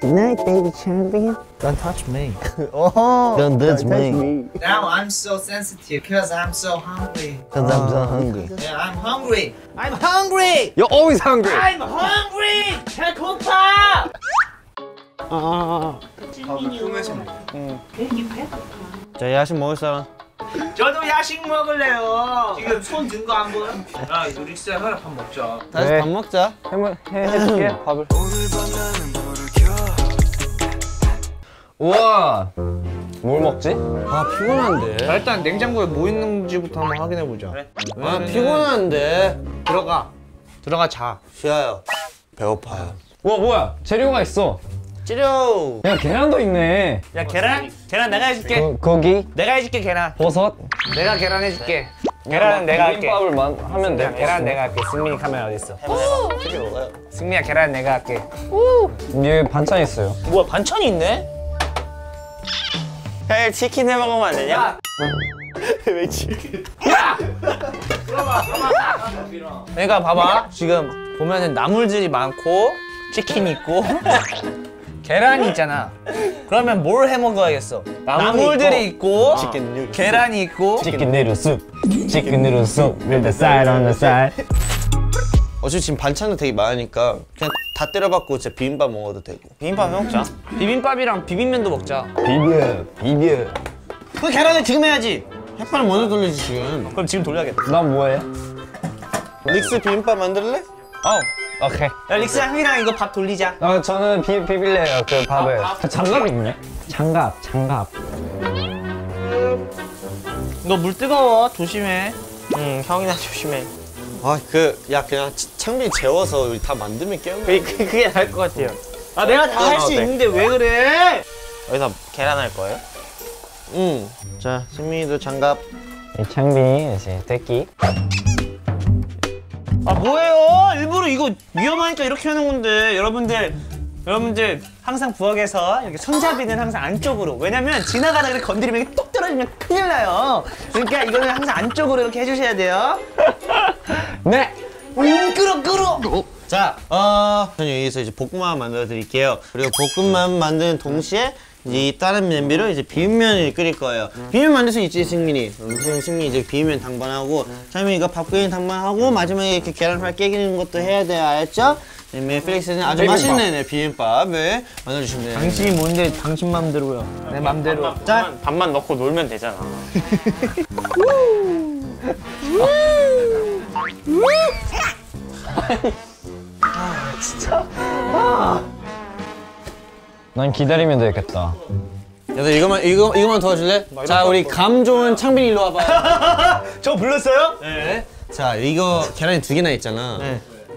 Good night, baby champion. Don't touch me. Oh, Don't touch me. Now I'm so sensitive because I'm so hungry. Cause I'm so hungry. Yeah, I'm hungry. I'm hungry. You're always hungry. I'm hungry. 배고파. 자, 야식 먹을 사람. 저도 야식 먹을래요. 지금 손 든 거 안 보여? 야, 이거 릭스야 하나 밥 먹자. 다시 네. 밥 먹자. 해물 해 해줄게 밥을. 우와. 뭘 먹지? 아, 피곤한데. 자, 일단 냉장고에 뭐 있는지부터 한번 확인해 보자. 아, 피곤한데. 들어가. 들어가 자. 쉬어요. 배고파요. 우와 뭐야? 재료가 있어. 찌려. 야 계란도 있네. 야 계란? 계란 내가 해줄게. 고, 고기, 내가 해줄게 계란. 버섯. 내가 계란 해줄게. 계란은 내가 할게. 비빔밥을 만 하면 돼. 야, 계란 내가 할게. 승민이 카메라 어디 있어? 찌려 먹어요. 승민아 계란 내가 할게. 위에 반찬 있어요. 뭐야 반찬이 있네? 형 치킨 해 먹으면 안 되냐? 그러니까 봐봐 지금 보면은 나물들이 많고 치킨이 있고 계란이 있잖아. 그러면 뭘 해 먹어야겠어? 나물들이 있고, 뉴. 계란이 있고 chicken noodle soup. Chicken noodle soup. With the soda on the side. 어차피 지금 반찬도 되게 많으니까 그냥 다 때려박고 진짜 비빔밥 먹어도 되고. 비빔밥 먹자. 비빔밥이랑 비빔면도 먹자. 비벼, 비벼. 그 계란을 지금 해야지. 햇반 먼저 돌리지 지금. 그럼 지금 돌려야겠다. 난 뭐해? 릭스 비빔밥 만들래? 어. 오케이. 야 릭스 형이랑 이거 밥 돌리자. 어 저는 비 비빌래요 그 밥을. 장갑 있네. 장갑, 장갑. 너 물 뜨거워 조심해. 응, 형이나 조심해. 아, 그, 야, 그냥 치- 창빈 재워서 우리 다 만들면 깨운 그, 그, 그게 나을 것 같아요. 아 내가 다 할수 어때? 있는데 왜 그래? 여기다 계란 할 거예요? 응. 자, 승민이도 장갑. 이 창빈이 이제 새끼. 아 뭐예요? 일부러 이거 위험하니까 이렇게 하는 건데 여러분들 여러분들 항상 부엌에서 이렇게 손잡이는 항상 안쪽으로 왜냐면 지나가다 이렇게 건드리면 이게 똑 떨어지면 큰일 나요 그러니까 이거는 항상 안쪽으로 이렇게 해주셔야 돼요 네. 음 끌어 끌어 자, 어, 저는 여기서 이제 볶음밥 만들어 드릴게요. 그리고 볶음밥 만드는 동시에 이 다른 냄비로 이제 비빔면을 끓일 거예요. 비빔면 만들 수 있지, 승민이. 음, 승- 승민이 이제 비빔면 당번하고, 창민이가 밥 끓이는 당번하고, 마지막에 이렇게 계란후라이 깨기는 것도 해야 돼요, 알았죠? 그다음에 필릭스는 아주 비빔밥. 맛있는 네, 비빔밥을 만들어주시면 돼요. 당신이 뭔데 당신 맘대로요 내 맘대로 자, 밥만 넣고 놀면 되잖아. 난 기다리면 되겠다. 얘들 이거만, 이거, 이거만 도와줄래? 자, 우리 감 좋은 창빈이 일로 와봐요. 저 불렀어요? 네. 자, 이거 계란이 두 개나 있잖아.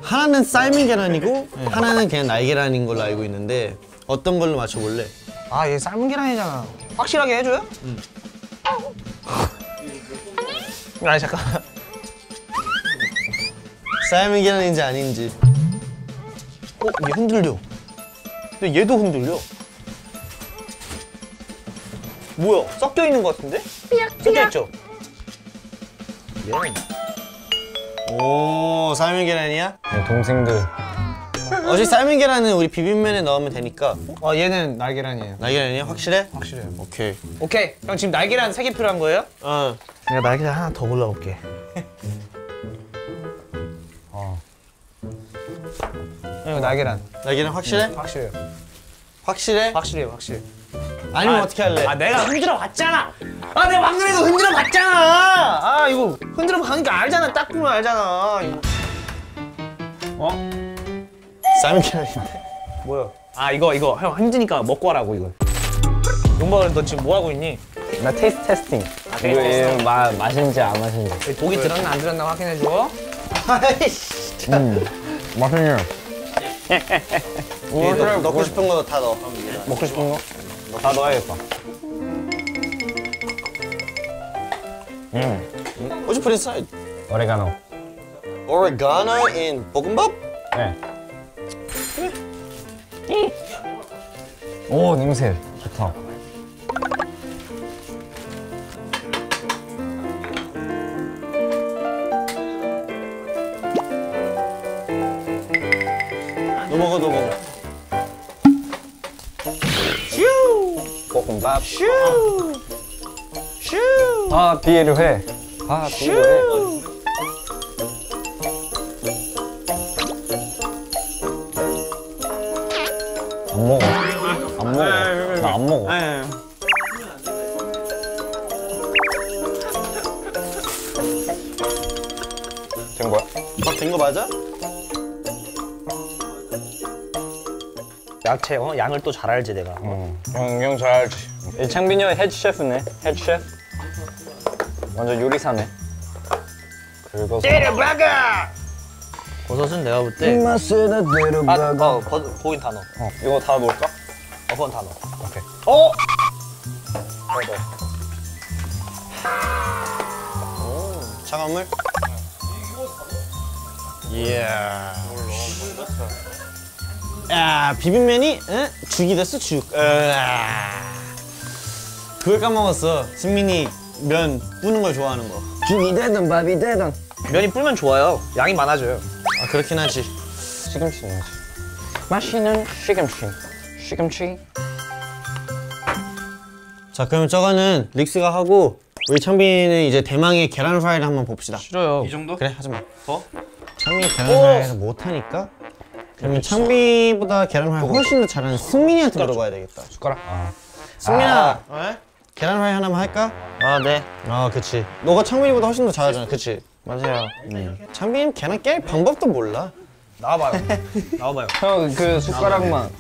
하나는 삶은 계란이고 하나는 그냥 날계란인 걸로 알고 있는데 어떤 걸로 맞춰볼래? 아 얘 삶은 계란이잖아 확실하게 해줘요? 응 아니 잠깐 삶은 계란인지 아닌지. 어? 얘 흔들려. 근데 얘도 흔들려. 뭐야? 섞여 있는 것 같은데? 섞여 있죠? 오, 삶은 계란이야? 내 동생들. 어차피 삶은 계란은 우리 비빔면에 넣으면 되니까 어 얘는 날계란이에요. 날계란이야? 확실해? 확실해요. 오케이. 오케이. 형 지금 날계란 세 개 필요한 거예요? 어. 내가 날계란 하나 더 골라볼게. 이거 날계란. 날계란 확실해? 확실해요. 확실해? 확실해요. 확실해. 아니면 어떻게 할래? 아 내가 흔들어 봤잖아. 아 내가 방금 전에도 흔들어 봤잖아. 아 이거 흔들어 가니까 알잖아. 딱 보면 알잖아. 이거. 삶은 계란인데. 뭐야? 아 이거 이거 형 힘드니까 먹고 하라고 이거. 용복아 너 지금 뭐 하고 있니? 나 taste testing. Testing. 이거 마 맛있는지 안 맛있는지. 독이 들었나 안 들었나 확인해 줘. 아이씨. 음. 맛있네요. 이거 넣- 넣고 싶은 거 다 넣어. 먹고 싶은 거? 다 넣어야겠다. 음. What you put inside? 오레가노. Oregano in 볶음밥? 네. 오 냄새 좋다. 먹어 너 먹어 볶음밥. 아 비를 해. 아 비를 해. 야채 어? 양을 또 잘 알지 내가. 응. 형, 형잘 알지. 이 창빈이 형 head chef네. Head chef. 완전 요리사네. 그리고 버섯은 내가 볼 때. 그대로 아, 어, 거, 거긴 다 넣어. 어, 이거 다 넣을까? 어, 그건 다 넣어. 오케이. 어? 차가운 물? 이야. 야 비빔면이 응? 죽이 됐어 죽. 으아. 그걸 까먹었어. 승민이 면 뿌는 걸 좋아하는 거. 죽이 되든 밥이 되든 면이 불면 좋아요. 양이 많아져요. 아 그렇긴 하지. 시금치 넣어야지. 맛있는 시금치. 시금치. 자 그럼 저거는 릭스가 하고 우리 창빈이는 이제 대망의 계란 프라이를 한번 봅시다. 싫어요. 그래 하지 마. 더? 창빈이 계란 프라이를 못 하니까. 그러면 창빈보다 계란 프라이 훨씬 더 잘하는 승민이한테 물어봐야 되겠다. 숟가락. 아. 승민아, 계란 프라이 하나만 할까? 아, 네. 아, 그치. 너가 창빈이보다 훨씬 더 잘하잖아, 그치? 맞아요. 창빈이 계란 깰 방법도 몰라. 나와봐요. 나와봐요. 형 그 숟가락만.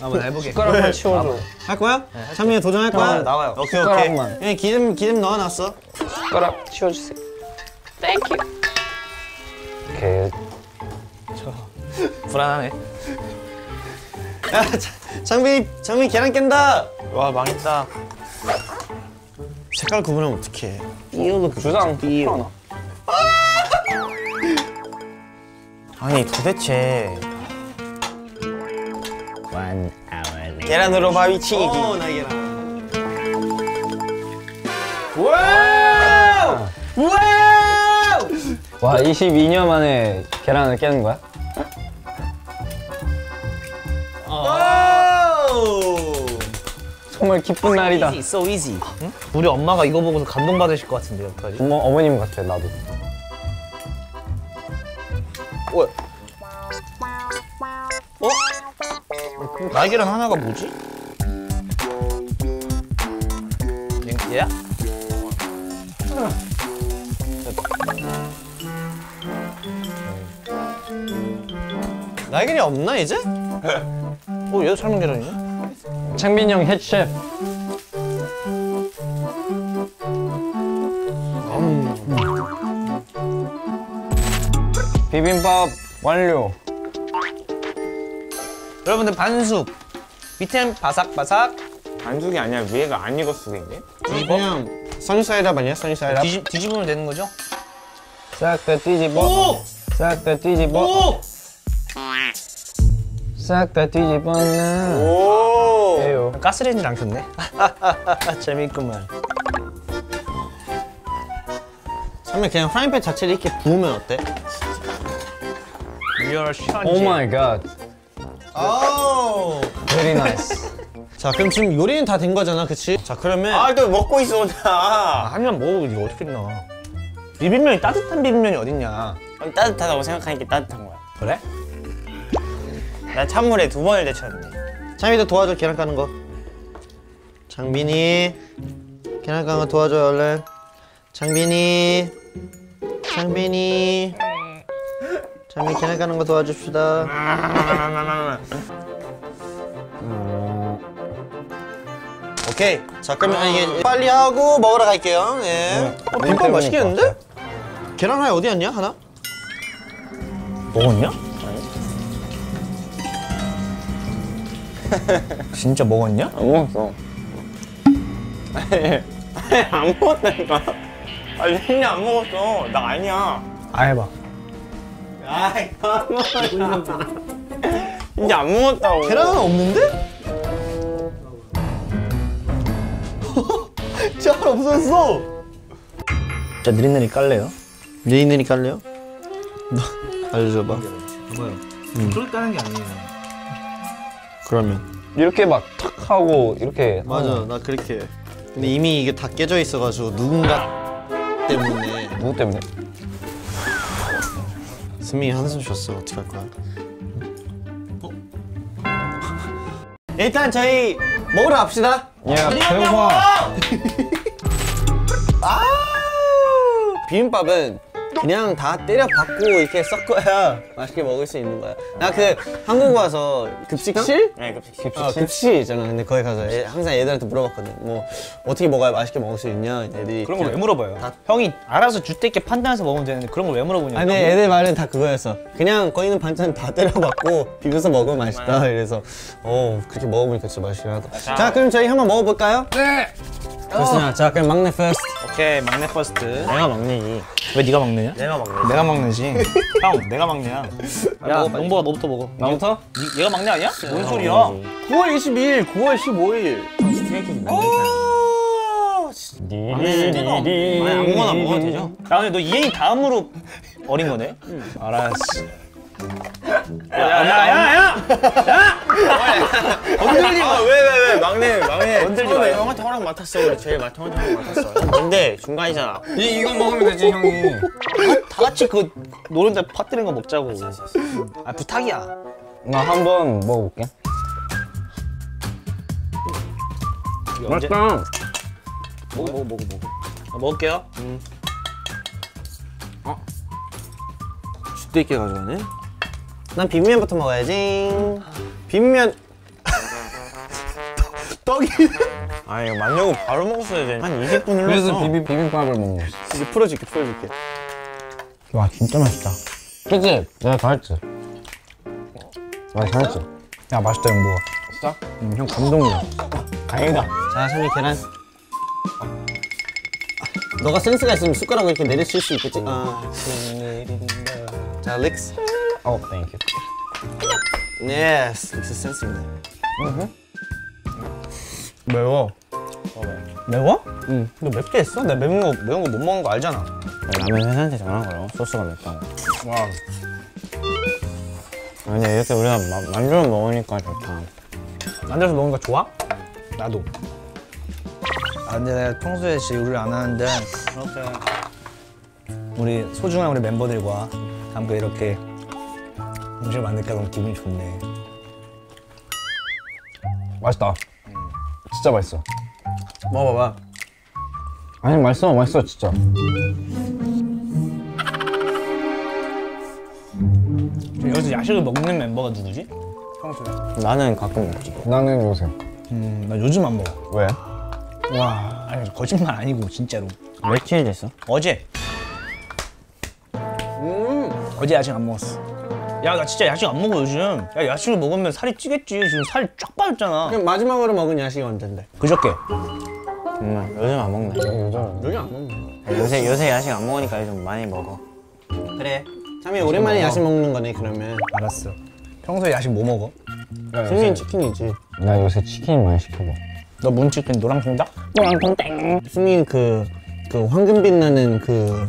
한번 해보게. 숟가락만 치워줘. 할 거야? 창빈이 도전할 거야? 나와요, 나와요. 오케이, 오케이. 숟가락만. 예, 기름, 기름 넣어놨어. 숟가락 치워주세요. Thank you. 오케이. 불안하네. 야, 차, 창빈이, 창빈이 계란 깬다! 와, 망했다. 색깔 구분하면 어떡해. 주장 띄워. 아니, 도대체. 계란으로 바위치기. 어, 나 계란. Wow! Wow! 와 22년 만에 계란을 깨는 거야? 정말 기쁜 날이다. Easy, so easy. 응? 우리 엄마가 이거 보고서 감동받으실 것 같은데, 어떡하지? 어머 어머님 같아 나도. 날계란 하나가 뭐지? 얘- 얘야? 날개리 없나, 이제? 어, 얘도 삶은 계란이네? 창빈이 형 헤드 셰프. 비빔밥 완료. 여러분들 반숙. 밑엔 바삭바삭. 반숙이 아니라 위에가 안 익었어 이게? 그냥 써니사이드업 아니야, 써니사이드업? 뒤집, 뒤집으면 되는 거죠? 싹 다 뒤집어. 오! 싹다 뒤집어. 오! 싹다 뒤집어는. 오! 에요. 가스레인지를 안 켰네. 재밌구만. 처음에 그냥 프라이팬 자체를 이렇게 부으면 어때? Real 시원지. Oh my god. 오! Very nice. 자, 그럼 지금 요리는 다 된 거잖아, 그치? 자, 그러면 아또 먹고 있어 나. 아, 먹어보고 이거 어떻게 나. 비빔면이 따뜻한 비빔면이 어딨냐. 아니, 따뜻하다고 생각하니까 따뜻한 거야. 그래? 나 찬물에 두 번을 데쳤는데. 창빈이도 도와줘, 계란 까는 거. 창빈이, 계란 까는 거 도와줘, 얼른. 창빈이, 장빈이. 장빈이 계란 까는 거 도와줍시다. 오케이. 자, 그러면 이게 빨리 하고 먹으러 갈게요. 예. 어, 김밥 맛있겠는데? 계란 후라이 어디 갔냐, 하나? 먹었냐? 진짜 먹었냐? 안 먹었어. 안 먹었다니까. 아니 진짜 안 먹었어. 나 아니야. 아 해봐. 아이 진짜 안 먹었다고. 계란은 없는데? 잘 없어졌어. 진짜 느릿느릿 깔래요? 네이늘이 깔래요? 알려줘봐. 뭐요? 그렇게 하는 게 아니에요. 그러면. 이렇게 막 탁 하고 이렇게 맞아, 나 그렇게 해. 근데 이미 이게 다 깨져 있어가지고 누군가 때문에 누구 때문에? 승민이 한숨 쉬었어. 어떡할 거야? 어? 일단 저희 먹으러 갑시다. 야 배고파 비빔밥은 그냥 다 때려 박고 이렇게 섞어야 맛있게 먹을 수 있는 거야. 나 그 한국 와서 급식실? 네, 급식. 아, 급식실 있잖아. 근데 거기 가서 애- 항상 애들한테 물어봤거든. 뭐 어떻게 먹어야 맛있게 먹을 수 있냐. 애들이 그런 걸왜 그냥- 물어봐요? 형이 알아서 줏대 있게 판단해서 먹으면 되는데 그런 걸 왜 물어보냐고. 아니 애들 말은 다 그거였어. 그냥 거기 있는 반찬 다 때려박고 비벼서 먹으면 맛있다. 이래서 어 그렇게 먹어보니까 진짜 맛있긴 하다. 자 그럼 저희 한번 먹어볼까요? 네. 좋습니다. 자 그럼 막내 first. 오케이 막내 first. 내가 막내지. 왜 네가 막내냐? 내가 막내. 내가 막내지. 형 내가 막내야. 야 용보가 너부터 먹어. 나부터? 니- 얘가 막내 아니야? 뭔 소리야? 9월 22일, 9월 15일. 아니, 아무거나 먹어도 되죠? 야 근데 너 이행이 다음으로 어린 거네? 알았어. 야야야야! 건들지 마. 왜, 왜, 왜? 막내, 막내. 건들지 마요. 형한테 허락 맡았어. 우리 제일 맡 형한테 허락 맡았어. 형 뭔데? 중간이잖아. 이, 이거 먹으면 되지 형이 다 같이 그 노른자 퍼뜨린 거 먹자고. 아 부탁이야. 나 한번 먹어볼게 맛있다 먹어 먹어 먹어 먹어. 아, 먹을게요. 쥐도 있게 가져가네. 난 비빔면부터 먹어야지. 비빔면. 떡이 아니, 이거 만려고 바로 먹었어야 돼. 한 20분 흘렀어. 그래서 비빔, 비빔밥을 먹는 거지 이제 풀어줄게, 풀어줄게. 와 진짜 맛있다. 그치? 내가 다 했지 나 잘했지? 야 맛있다 용복아. 진짜? 응, 형 감동이야. 다행이다. 자, 승민 계란. 너가 센스가 있으면 숟가락을 이렇게 내리칠 수 있겠지. 아. 자, 릭스. 어 thank you yes, 릭스 센스입니다. 매워. 매워? 응. 너 맵게 했어? 나 매운 거 매운 거 못 먹는 거 알잖아. 라면 회사한테 전화 걸어. 소스가 맵다고. 와. 아니, 이렇게 우리가 마, 만들어 먹으니까 좋다. 만들어서 거 좋아? 나도. 아 근데 내가 평소에 진짜 요리를 안 하는데 이렇게 우리 소중한 우리 멤버들과 함께 이렇게 음식을 만들까 너무 기분이 좋네. 맛있다 진짜 맛있어 먹어봐봐. 아니 맛있어 맛있어 진짜 여기서 야식을 먹는 멤버가 누구지? 평소에? 나는 가끔 먹지. 나는 요새 음, 나 요즘 안 먹어. 왜? 와, 아니 거짓말 아니고 진짜로. 며칠 됐어? 어제. 어제 야식 안 먹었어. 야, 나 진짜 야식 안 먹어 요즘. 야, 야식을 먹으면 살이 찌겠지. 지금 살이 쫙 빠졌잖아. 그럼 마지막으로 먹은 야식이 언젠데? 그저께. 정말 요즘 안 먹네. 요즘 요즘 안 먹네. 요새 요새 야식 안 먹으니까 좀 많이 먹어. 그래. 참이 오랜만에 야식 먹는 거네, 그러면. 알았어. 평소에 야식 뭐 먹어? 승민 치킨이지. 나 요새 치킨 많이 시켜봐 너 문치킨 노랑 통닭? 승민 그, 그 황금 빛나는 그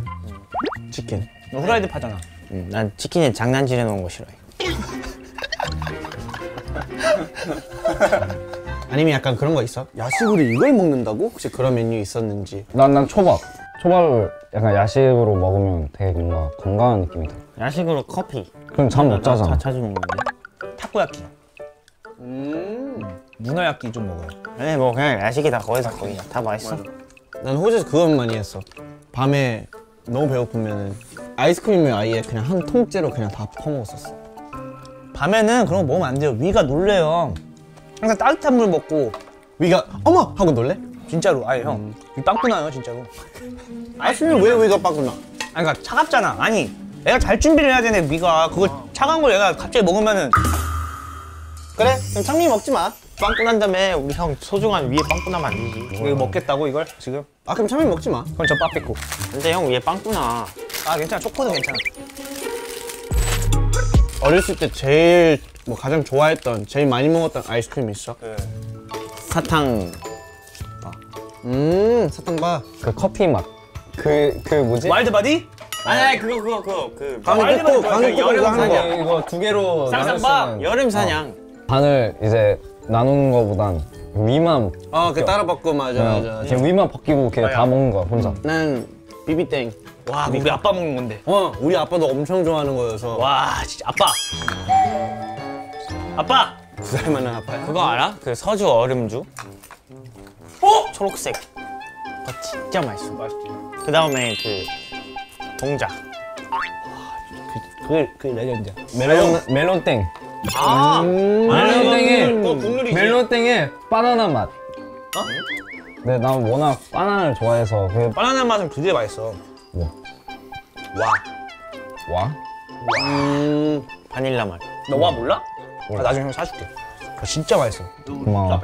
치킨. 너 후라이드 파잖아. 응, 난 치킨에 장난질 해 놓은 거 싫어해. 아니면 약간 그런 거 있어? 야식으로 이걸 먹는다고? 혹시 그런 메뉴 있었는지. 난, 난 초밥 초밥을 약간 야식으로 먹으면 되게 뭔가 건강한 느낌이 들어 야식으로 커피. 그럼 잠 못 자잖아 자, 자주 먹는데. 타코야키. 음. 문어야끼 좀 먹어요. 아니 뭐 그냥 야식이 다 거기서 거기야. 다 맛있어. 난 호주에서 그건 많이 했어. 밤에 너무 배고프면은 아이스크림을 아예 그냥 한 통째로 그냥 다 퍼먹었었어. 밤에는 그런 거 먹으면 안 돼요. 위가 놀래요. 항상 따뜻한 물 먹고 위가 어머 하고 놀래? 진짜로 아예 형. 위 빵꾸 나요 진짜로. 아이스크림 왜 위가 빠꾸나? 아니 그러니까 차갑잖아. 아니 애가 잘 준비를 해야 되네 위가. 그걸 차가운 걸 얘가 갑자기 먹으면은 그래? 그럼 창미 먹지 마. 빵꾸 난 다음에 우리 형 소중한 위에 빵꾸 나면 안 되지. 이거 먹겠다고 이걸 지금? 아 그럼 창미 먹지 마. 그럼 저빠 뺏고. 근데 형 위에 빵꾸 나. 아 괜찮아 초코는 괜찮아. 어렸을 때 제일 뭐 가장 좋아했던 제일 많이 먹었던 아이스크림 있어? 사탕. 음 사탕바. 그 커피 맛 그, 그 뭐지? 와일드 바디? 아니 아니 그거 그거 그거 그 방금 꼭 방금 하는 거. 아니, 이거 두 개로 쌍쌍바! 나눴으면 여름 사냥. 반을 이제 나누는 거보단 위만 어그 따라 바꿔 맞아 맞아. 그냥, 그냥 위만 벗기고 그냥 다 먹는 거야 혼자. 난 비비땡. 와 우리 아빠 먹는 건데 어 우리 아빠도 엄청 좋아하는 거여서. 와 진짜 아빠 아빠 두살 많은 아빠야. 그거 알아? 그 서주 얼음주. 어? 초록색. 그거 진짜 맛있어. 맛있지. 그 다음에 그 동작. 그게 그게 레전드야 멜론 멜론땡. 아. 멜론땡에 그거 국룰이지. 멜론땡에 바나나 맛. 어? 네, 난 워낙 바나나를 좋아해서 그 바나나 맛은 그게 맛있어 와. 음. 바닐라 맛. 너 와 몰라? 아, 나중에 형 사줄게 그거 진짜 맛있어 고마워.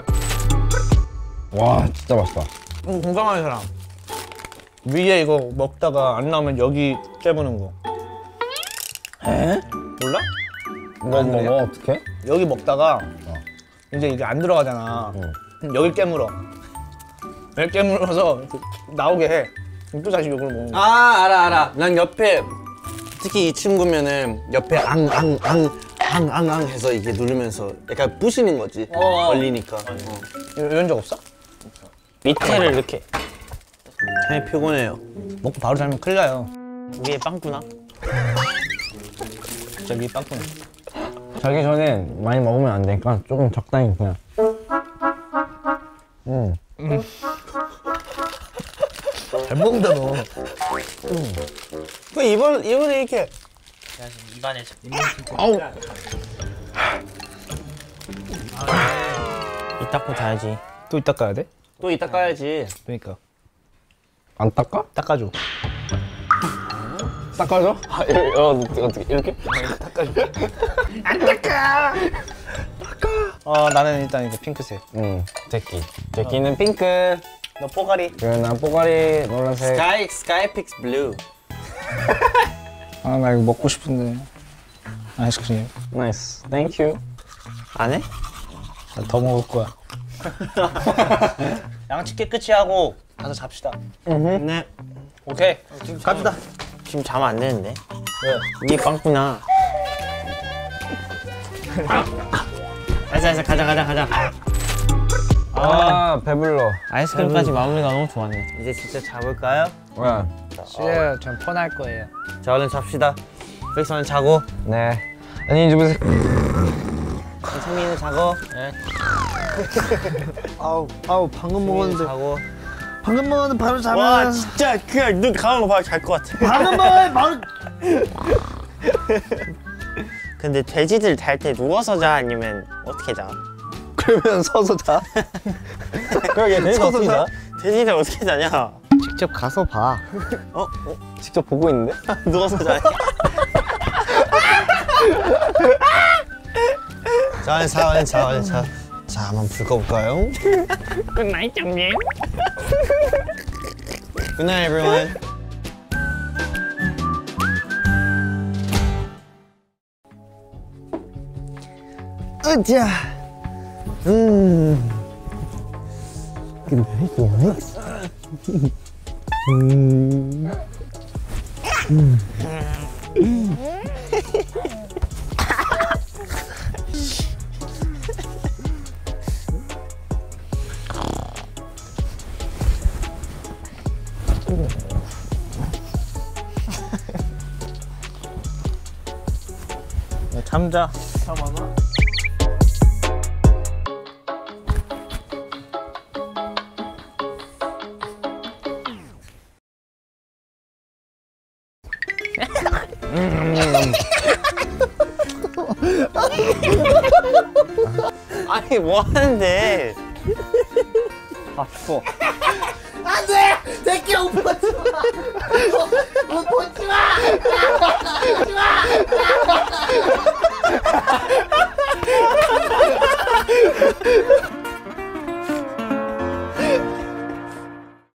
와, 진짜 맛있다. 음, 공감하는 사람 위에 이거 먹다가 안 나오면 여기 깨부는 거 에? 몰라? 뭐, 뭐, 뭐, 어떡해? 여기 먹다가 이제 이게 안 들어가잖아. 여기 깨물어. 여기 깨물어서 그 나오게 해. 그럼 또 다시 이걸 먹는 거야. 아 알아 알아. 난 옆에 특히 이 친구면은 옆에 앙앙앙앙앙앙 해서 이게 누르면서 약간 부시는 거지. 어. 걸리니까. 어. 이- 이런 적 없어? 밑에를 이렇게. 형이 피곤해요. 먹고 바로 자면 큰일 나요. 위에 빵꾸나? 저기 빵꾸네. 자기 전에 많이 먹으면 안 되니까 조금 적당히 그냥. 음. 잘 먹는다 너. 그 이번 이번에 이렇게 입안에 아우 이 닦고 자야지. 또 이 닦아야 돼? 또 이 닦아야지. 그러니까 안 닦아? 닦아줘. 닦아줘? 아, 이렇게, 어, 어떻게, 이렇게? 어 나는 일단 이거 핑크색. 응, 제끼. 제끼는 핑크. 너 포가리. 그리고 난 뽀가리 노란색. sky sky 픽스 blue. 아 나 이거 먹고 싶은데. 아이스크림. Nice. Thank you. 안 해? 나 더 먹을 거야. 양치 깨끗이 하고 가서 잡시다. 네. 오케이. 갑시다. 지금 자면 안 되는데. 왜? 위에 빵꾸나. 알았어 알았어 가자 가자 가자. 아, 배불러. 아이스크림까지 마무리가 너무 좋았네. 이제 진짜 자볼까요? 왜? 싫어요. 전 폰할 거예요. 자 얼른 잡시다. 얼른 자고. 네. 안녕히 주무세요. 성민이는 자고. 아우 아우 방금 먹었는데 자고. 방금 먹었는데 바로 와 자면 진짜 그냥 눈 감은 거 봐도 잘것 같아. 방금 먹어 바로 근데 돼지들 잘 때 누워서 자 아니면 어떻게 자? 그러면 서서 자 그러게, 내일 어떻게 자? 돼지들 어떻게 자냐? 직접 가서 봐 직접 보고 있는데? 누워서 자. 자 얼른 자 얼른 자 얼른 자. 자 한번 불 꺼볼까요? Good night 장님. Good night everyone. 으자. 음. 잠자. 사람이 뭐 하는데? 아 추워. 안 돼! 새끼야 옷 벗지 마! 옷 벗지 마! 벗지 마!